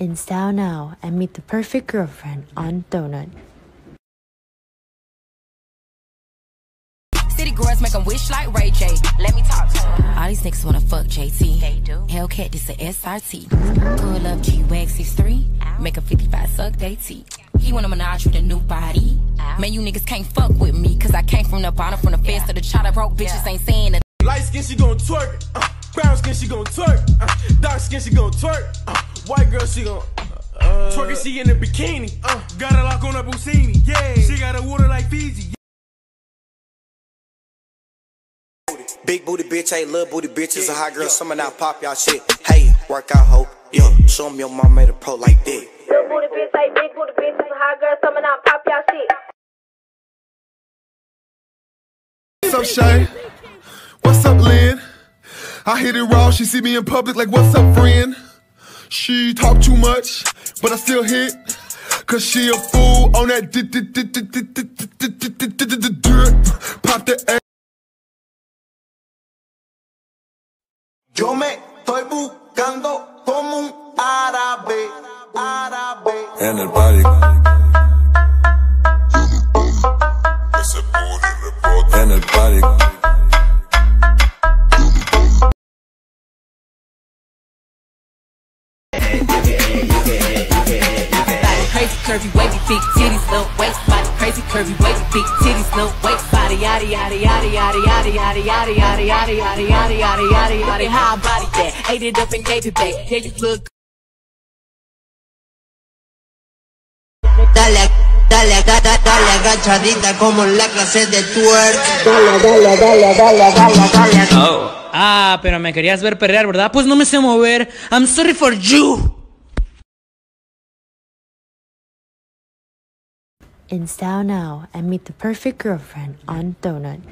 In style now and meet the perfect girlfriend on Donut. City girls make 'em wish like Ray J. Let me talk to 'em. All these niggas wanna fuck JT. They do. Hellcat, this a SRT. Pull up G-Wag 63. Make a 55 suck they teeth. He wanna menage with a new body. Man, you niggas can't fuck with me. Cause I came from the bottom, from the fence to the chopper. Broke bitches ain't saying a Light skin, she gon' twerk. Uh, brown skin, she gon' twerk. Uh, dark skin, she gon' twerk. Uh, white girl, she gon' uh, twerk. She in a bikini. Uh, got a lock on a Busini. Yeah, she got a water like Fiji. Big booty bitch, hey, little booty bitches, a hot girl, summer now pop y'all shit. Hey, work out, hoe. Yeah, show 'em your mom made a pro like that. Little booty bitch, like big booty bitch, hot girl, summer now, pop y'all shit. What's up, Shay? What's up, Lynn? I hit it raw, she see me in public like, what's up, friend? She talk too much, but I still hit. Cause she a fool on that dirt. Pop the A. Yo me estoy buscando como un árabe, árabe. En el party. En el party. Curvy wavy big titties, little waist body. Crazy curvy wavy big titties, little waist body. Yada yada yada yada yada yada yada yada yada yada yada yada yada yada. How I body that? Ate it up and gave it back. Yeah, you look Dale, dale, dale, dale, agachadita como en la clase de twerk. Ah, pero me querías ver perrear, ¿verdad? Pues no me sé mover. I'm sorry for you. In style now and meet the perfect girlfriend on Donut.